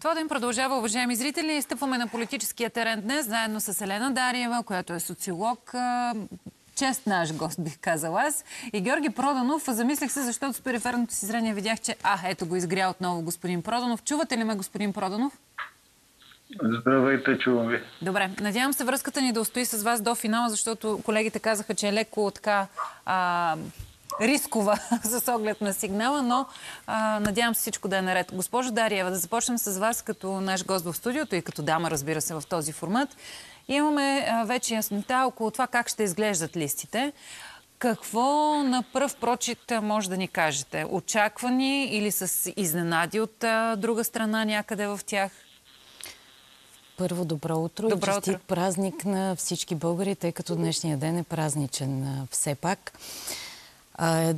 Това да им продължава, уважаеми зрители. Стъпваме на политическия терен днес, заедно с Елена Дариева, която е социолог, чест наш гост, бих казал аз. И Георги Проданов, замислих се, защото с периферното си зрение видях, че а, ето го изгря отново господин Проданов. Чувате ли ме, господин Проданов? Здравейте, чувам ви. Добре, надявам се връзката ни да устои с вас до финала, защото колегите казаха, че е леко така а, рискова с оглед на сигнала, но а, надявам се всичко да е наред. Госпожо Дариева, да започнем с вас като наш гост в студиото и като дама, разбира се, в този формат. Имаме а, вече яснота около това как ще изглеждат листите. Какво на пръв прочит може да ни кажете? Очаквани или с изненади от а, друга страна някъде в тях? Първо, добро утро добро и честит утро. празник на всички българи, тъй като днешния ден е празничен все пак.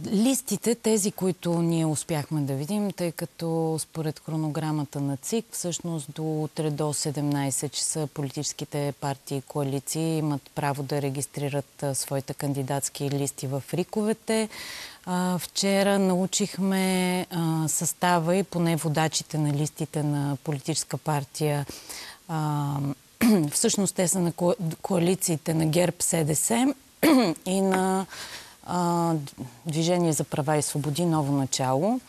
Листите, тези, които ние успяхме да видим, тъй като според хронограмата на ЦИК, всъщност до утре до 17 часа политическите партии и коалиции имат право да регистрират своите кандидатски листи в риковете. Вчера научихме състава и поне водачите на листите на политическа партия всъщност те са на коалициите на ГЕРБ СДС и на Движение за права и свободи Ново начало.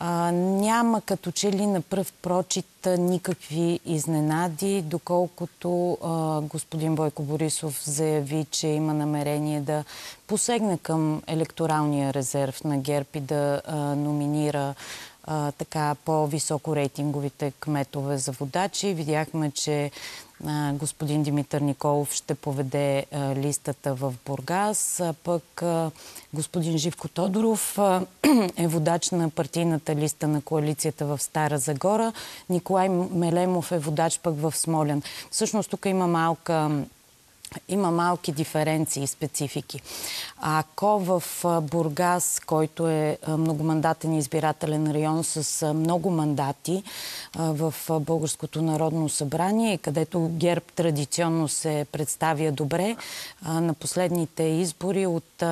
А, няма като че ли на пръв прочит никакви изненади, доколкото а, господин Бойко Борисов заяви, че има намерение да посегне към електоралния резерв на ГЕРБ и да а, номинира така по-високо рейтинговите кметове за водачи. Видяхме, че господин Димитър Николов ще поведе листата в Бургас, пък господин Живко Тодоров е водач на партийната листа на коалицията в Стара Загора. Николай Мелемов е водач пък в Смолян. Всъщност тук има малка има малки диференции и специфики. Ако в Бургас, който е многомандатен избирателен район с много мандати в Българското народно събрание, където ГЕРБ традиционно се представя добре, на последните избори от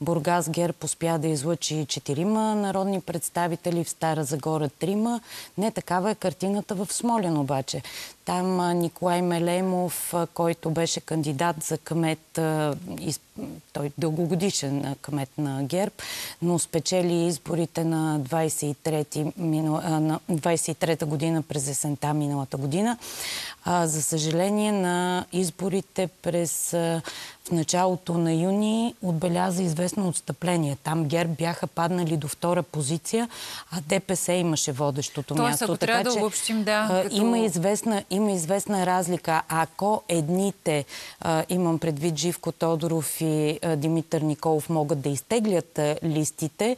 Бургас ГЕРБ успя да излъчи четирима народни представители, в Стара Загора трима. Не такава е картината в Смолен обаче. Там Николай Мелемов, който беше кандидат за кмет, той дългогодишен кмет на ГЕРБ, но спечели изборите на 23-та година през есента миналата година. За съжаление на изборите през в началото на юни отбеляза известно отстъпление. Там ГЕРБ бяха паднали до втора позиция, а ДПС имаше водещото Тоест, място. Ако така, трябва да обобщим, да. Като... Има, известна, има известна разлика. Ако едните, имам предвид Живко Тодоров и Димитър Николов, могат да изтеглят листите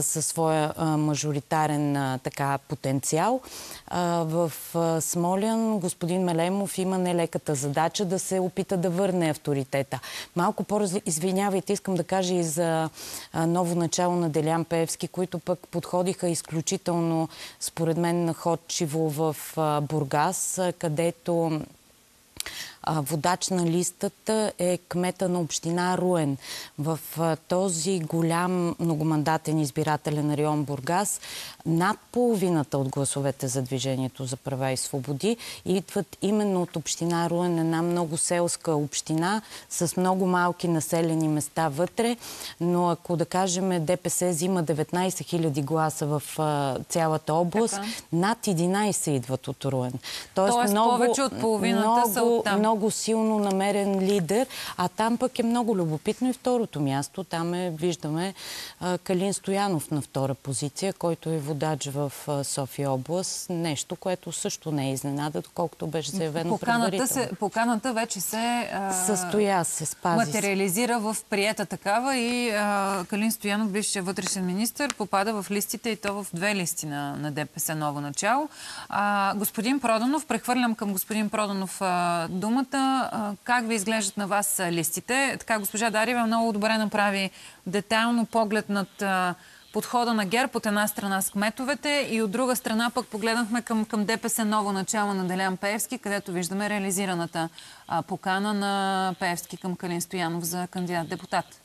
със своя мажоритарен така, потенциал, в Смолян господин Мелемов има нелеката задача да се опита да върне авторитета. Малко по-извинявайте, искам да кажа и за ново начало на Делян Пеевски, които пък подходиха изключително, според мен, находчиво в Бургас, където водач на листата е кмета на община Руен. В този голям многомандатен избирателен район Бургас над половината от гласовете за Движението за права и свободи идват именно от община Руен, една много селска община с много малки населени места вътре, но ако да кажем ДПС взима 19 000 гласа в цялата област, така. над 11 идват от Руен. Тоест, Тоест много, повече от половината много, са от там. Много силно намерен лидер, а там пък е много любопитно и второто място. Там е, виждаме, Калин Стоянов на втора позиция, който е водач в София област. Нещо, което също не е изненада, доколкото беше заявено поканата предварително. Се, поканата вече се... А, Състоя се, спази Материализира в приета такава и а, Калин Стоянов, бившия вътрешен министр, попада в листите и то в две листи на, на ДПС ново начало. А, господин Проданов, прехвърлям към господин Проданов а, думата. А, как ви изглеждат на вас листите? Така, госпожа Дариева много добре направи детайлно поглед над подхода на ГЕРБ от една страна с кметовете и от друга страна пък погледнахме към, към ДПС ново начало на Делян Пеевски, където виждаме реализираната а, покана на Пеевски към Калин Стоянов за кандидат депутат.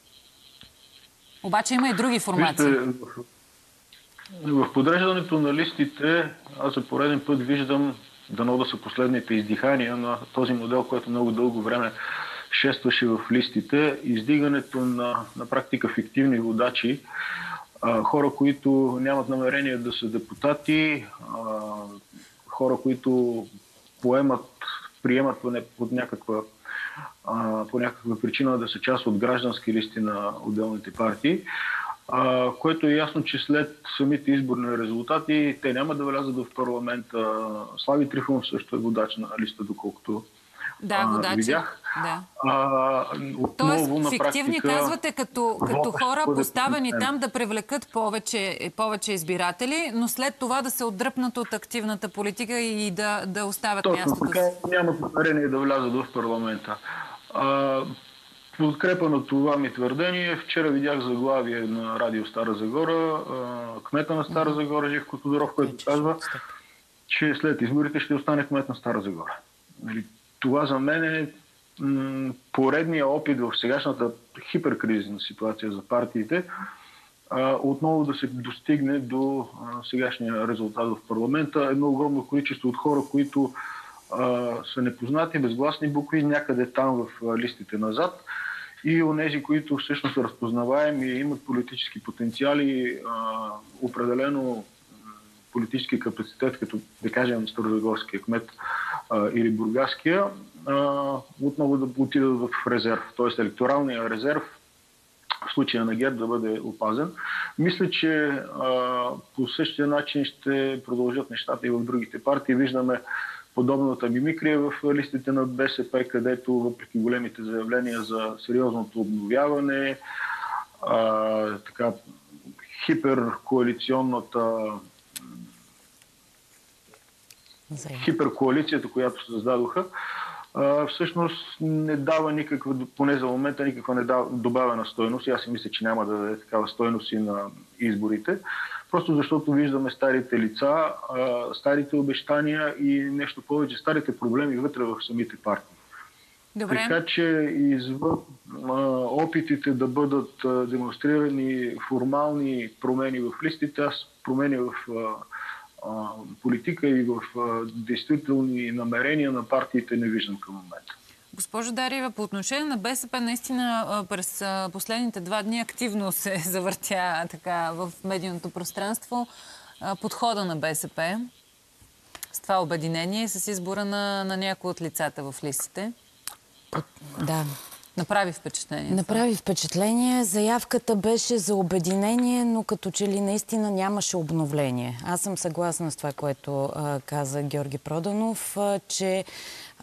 Обаче има и други формации. Вижте, В подреждането на листите аз за пореден път виждам, дано да са последните издихания на този модел, който много дълго време шестваше в листите, издигането на, на практика фиктивни водачи, хора, които нямат намерение да са депутати, хора, които поемат, приемат под някаква, по някаква причина да са част от граждански листи на отделните партии, а, което е ясно, че след самите изборни резултати те няма да влязат в парламента. Слави Трифонов също е водач на листа, доколкото да, водачи. видях. Да. А, Тоест, на фиктивни практика, казвате, като, като хора поставени там да привлекат повече, повече избиратели, но след това да се отдръпнат от активната политика и да, да оставят Точно, мястото си. нямат намерение да влязат в парламента. А, подкрепа на това ми твърдение, вчера видях заглавие на радио Стара Загора, кмета на Стара Загора, Живко Тодоров, който казва, че след изборите ще остане кмет на Стара Загора. Нали, това за мен е поредния опит в сегашната хиперкризисна ситуация за партиите отново да се достигне до сегашния резултат в парламента. Едно огромно количество от хора, които са непознати, безгласни букви, някъде там в листите назад и онези, които всъщност са разпознаваеми и имат политически потенциали, определено политически капацитет, като да кажем Старозагорския кмет или Бургаския, отново да отидат в резерв. Т.е. електоралния резерв в случая на ГЕРБ да бъде опазен. Мисля, че а, по същия начин ще продължат нещата и в другите партии. Виждаме подобната мимикрия в листите на БСП, където въпреки големите заявления за сериозното обновяване, а, така, хиперкоалиционната хиперкоалицията, която създадоха, всъщност не дава никаква, поне за момента, никаква не дава добавена стойност. Аз си мисля, че няма да даде такава стойност и на изборите. Просто защото виждаме старите лица, старите обещания и нещо повече, старите проблеми вътре в самите партии. Добре. Така че извън опитите да бъдат демонстрирани формални промени в листите, аз промени в политика и в действителни намерения на партиите не виждам към момента. Госпожо Дариева, по отношение на БСП, наистина през последните два дни активно се завъртя така в медийното пространство подхода на БСП с това обединение и с избора на, на някои от лицата в листите. Да, Направи впечатление. Направи впечатление. Заявката беше за обединение, но като че ли наистина нямаше обновление. Аз съм съгласна с това, което а, каза Георги Проданов, а, че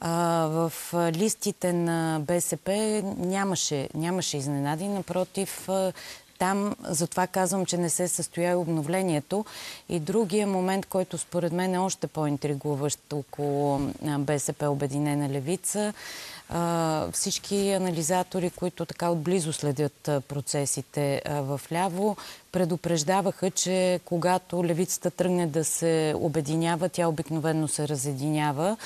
а, в листите на БСП нямаше, нямаше изненади. Напротив, там, затова казвам, че не се състоя и обновлението. И другия момент, който според мен е още по-интригуващ около БСП Обединена левица, всички анализатори, които така отблизо следят процесите в ляво, предупреждаваха, че когато левицата тръгне да се обединява, тя обикновено се разединява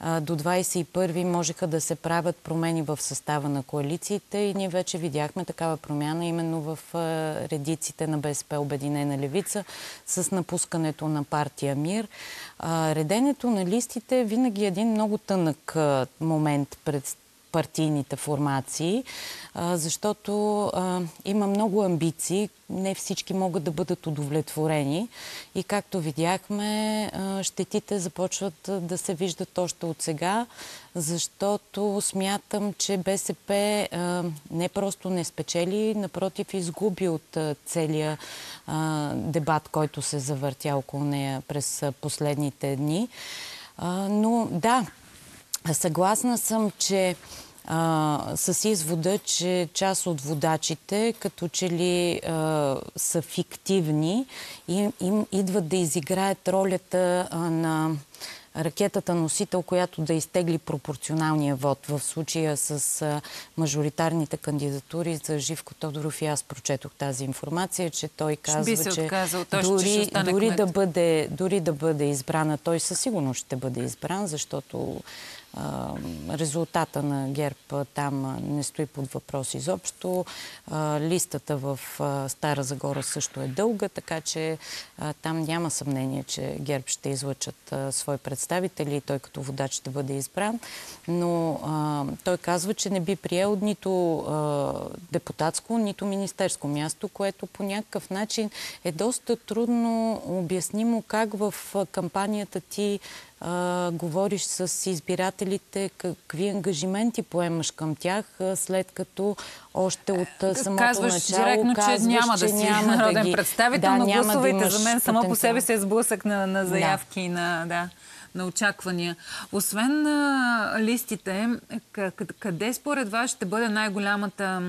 до 21 можеха да се правят промени в състава на коалициите и ние вече видяхме такава промяна именно в редиците на БСП Обединена левица с напускането на партия Мир. Реденето на листите винаги е един много тънък момент пред партийните формации, защото има много амбиции, не всички могат да бъдат удовлетворени и както видяхме, щетите започват да се виждат още от сега, защото смятам, че БСП не просто не спечели, напротив изгуби от целия дебат, който се завъртя около нея през последните дни. Но да, съгласна съм, че а, с извода, че част от водачите като че ли а, са фиктивни и им идват да изиграят ролята а, на ракетата носител, която да изтегли пропорционалния вод. В случая с а, мажоритарните кандидатури за Живко Тодоров и аз прочетох тази информация, че той казва, че отказал, той дори, ще дори, да бъде, дори да бъде избрана, той със сигурност ще бъде избран, защото резултата на ГЕРБ там не стои под въпрос изобщо. Листата в Стара Загора също е дълга, така че там няма съмнение, че ГЕРБ ще излъчат свои представители и той като водач ще бъде избран. Но той казва, че не би приел нито депутатско, нито министерско място, което по някакъв начин е доста трудно обяснимо как в кампанията ти а, говориш с избирателите, какви ангажименти поемаш към тях, след като още от самото Казваш начало директно, казваш, че няма да си няма народен да представител, да, но гласовете да за мен само по себе се е сблъсък на, на заявки и да. на... Да на очаквания. Освен а, листите, къде според вас ще бъде най-голямата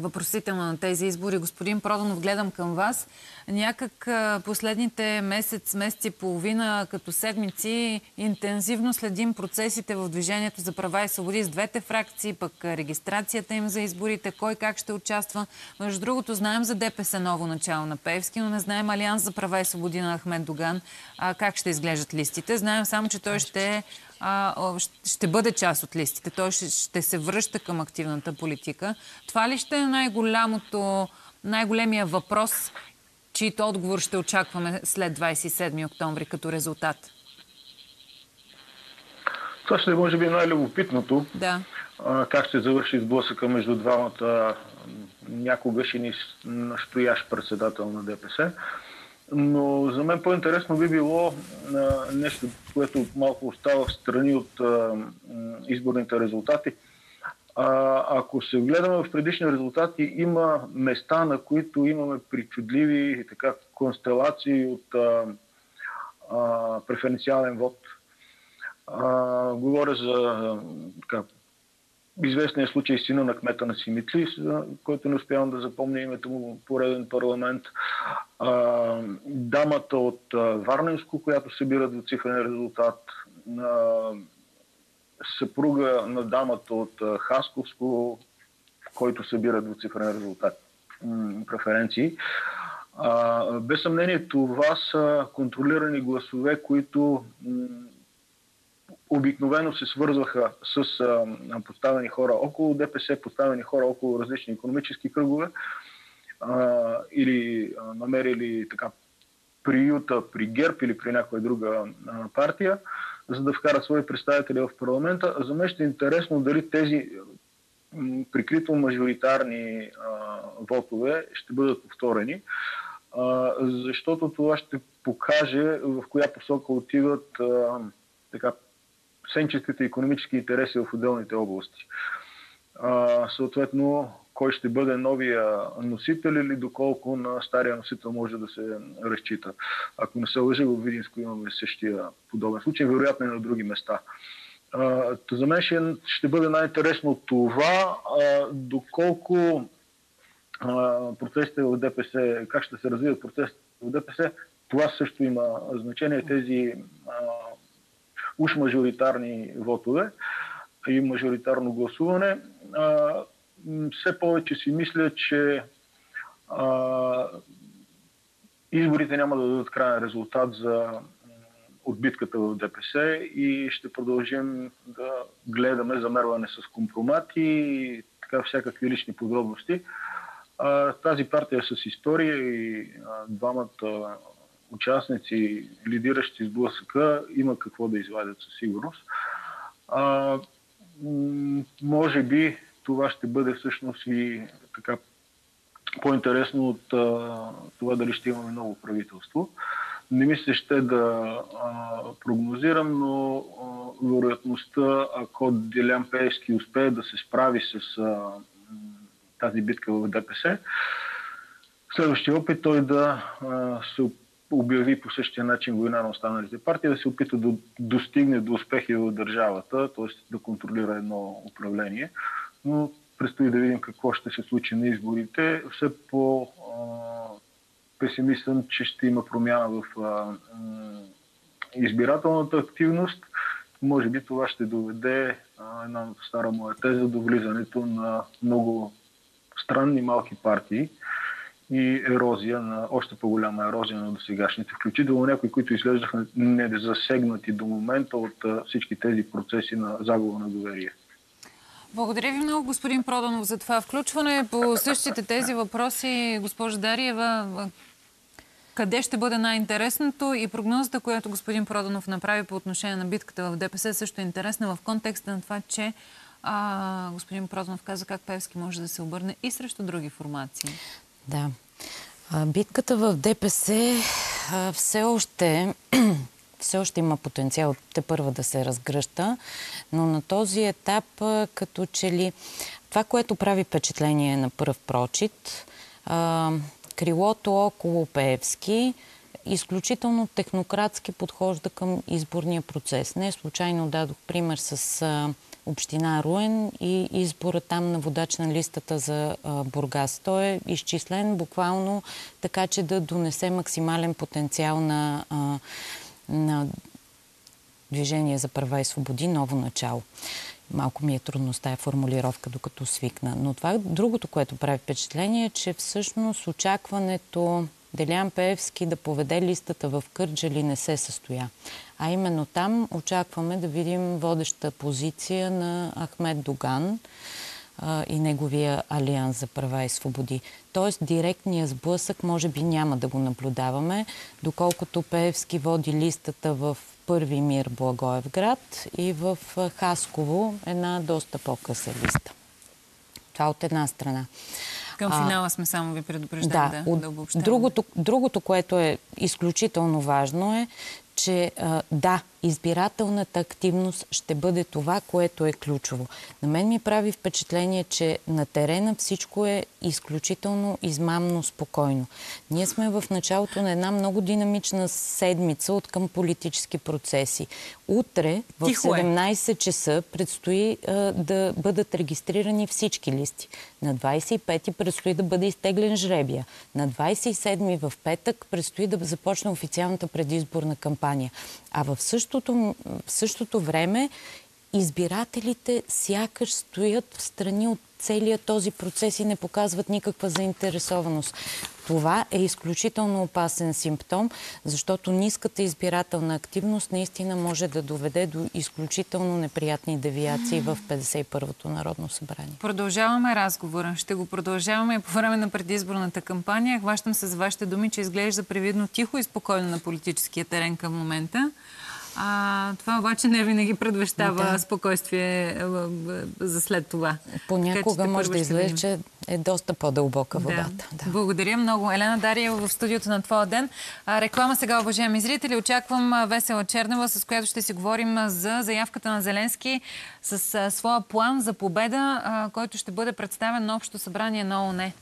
въпросителна на тези избори. Господин Проданов, гледам към вас. Някак последните месец, месец и половина, като седмици, интензивно следим процесите в Движението за права и свободи с двете фракции, пък регистрацията им за изборите, кой как ще участва. Между другото, знаем за ДПС ново начало на Певски, но не знаем Алианс за права и свободи на Ахмед Доган, как ще изглеждат листите. Знаем само, че той ще а, ще бъде част от листите. Той ще, ще се връща към активната политика. Това ли ще е най-голямото, най-големия въпрос, чието отговор ще очакваме след 27 октомври като резултат? Това ще е, може би, най-любопитното. Да. А, как ще завърши сблъсъка между двамата някогаш и настоящ председател на ДПС. Но за мен по-интересно би било а, нещо, което малко остава в страни от а, изборните резултати. А, ако се гледаме в предишни резултати, има места, на които имаме причудливи така, констелации от а, а, преференциален вод. А, говоря за така, известния случай сина на кмета на Симитли, който не успявам да запомня името му пореден парламент. А, дамата от Варненско, която събира двуцифрен резултат. А, съпруга на дамата от Хасковско, който събира двуцифрен резултат. Преференции. А, без съмнение това са контролирани гласове, които обикновено се свързваха с а, поставени хора около ДПС, поставени хора около различни економически кръгове а, или а, намерили така приюта при ГЕРБ или при някоя друга а, партия, за да вкарат свои представители в парламента. За мен ще е интересно дали тези прикрито мажоритарни а, вотове ще бъдат повторени, а, защото това ще покаже в коя посока отиват а, така сенчестите економически интереси в отделните области. А, съответно, кой ще бъде новия носител или доколко на стария носител може да се разчита. Ако не се лъжи, в Видинско имаме същия подобен случай, вероятно и на други места. А, за мен ще, ще бъде най-интересно това, а, доколко а, процесите в ДПС, как ще се развият процесите в ДПС, това също има значение. Тези а, уж мажоритарни вотове и мажоритарно гласуване. А, все повече си мисля, че а, изборите няма да дадат крайен резултат за отбитката в ДПС и ще продължим да гледаме замерване с компромати и така всякакви лични подробности. А, тази партия с история и а, двамата участници, лидиращи сблъсъка, има какво да извадят със сигурност. А, може би това ще бъде всъщност и така по-интересно от а, това дали ще имаме ново правителство. Не ми се ще да а, прогнозирам, но а, вероятността, ако Делян Пеевски успее да се справи с а, тази битка в ДПС, следващия опит той да а, се обяви по същия начин война на останалите партии, да се опита да достигне до успехи в държавата, т.е. да контролира едно управление. Но предстои да видим какво ще се случи на изборите. Все по песимист че ще има промяна в избирателната активност. Може би това ще доведе една стара моя теза до влизането на много странни малки партии и ерозия на още по-голяма ерозия на досегашните, включително някои, които изглеждаха незасегнати до момента от всички тези процеси на загуба на доверие. Благодаря ви много, господин Проданов, за това включване. По същите тези въпроси, госпожа Дариева, къде ще бъде най-интересното и прогнозата, която господин Проданов направи по отношение на битката в ДПС, също е интересна в контекста на това, че а, господин Проданов каза как Певски може да се обърне и срещу други формации. Да. Битката в ДПС все още все още има потенциал те първа да се разгръща, но на този етап като че ли това, което прави впечатление на първ прочит, крилото около Пеевски изключително технократски подхожда към изборния процес. Не случайно дадох пример с община Руен и избора там на водач на листата за Бургас. Той е изчислен буквално така, че да донесе максимален потенциал на, на Движение за права и свободи, ново начало. Малко ми е трудно с тая формулировка, докато свикна. Но това другото, което прави впечатление е, че всъщност очакването Делян Пеевски да поведе листата в Кърджали не се състоя. А именно там очакваме да видим водеща позиция на Ахмед Доган а, и неговия Алианс за права и свободи. Тоест директния сблъсък може би няма да го наблюдаваме, доколкото Пеевски води листата в първи мир Благоевград и в Хасково една доста по-къса листа. Това от една страна. Към финала сме само ви предупреждали да, да, да другото, другото, което е изключително важно е, че да, избирателната активност ще бъде това, което е ключово. На мен ми прави впечатление, че на терена всичко е изключително измамно спокойно. Ние сме в началото на една много динамична седмица от към политически процеси. Утре в 17 е. часа предстои а, да бъдат регистрирани всички листи. На 25 предстои да бъде изтеглен жребия. На 27 в петък предстои да започне официалната предизборна кампания. А в същото, в същото време избирателите сякаш стоят в страни от целия този процес и не показват никаква заинтересованост. Това е изключително опасен симптом, защото ниската избирателна активност наистина може да доведе до изключително неприятни девиации в 51-то Народно събрание. Продължаваме разговора. Ще го продължаваме по време на предизборната кампания. Хващам се за вашите думи, че изглежда привидно тихо и спокойно на политическия терен към момента. А, това обаче не винаги предвещава да. спокойствие за след това. Понякога така, може да излезе, че е доста по-дълбока водата. Да. Да. Благодаря много. Елена Дария в студиото на Твоя ден. Реклама сега, уважаеми зрители. Очаквам Весела Чернева, с която ще си говорим за заявката на Зеленски с своя план за победа, който ще бъде представен на Общо събрание на ООН.